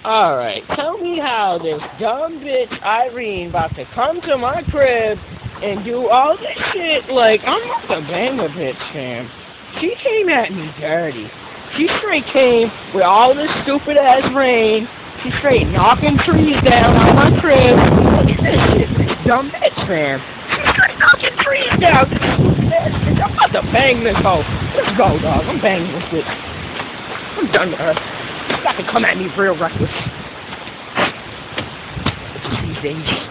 Alright, tell me how this dumb bitch Irene about to come to my crib and do all this shit. Like, I'm not the bang a bitch, fam. She came at me dirty. She straight came with all this stupid ass rain. She straight knocking trees down on my crib. Look at this shit, this dumb bitch, fam. She straight knocking trees down. I'm about to bang this hoe. Let's go, dog. I'm banging this bitch. I'm done with her. Got to come at me real reckless. These days.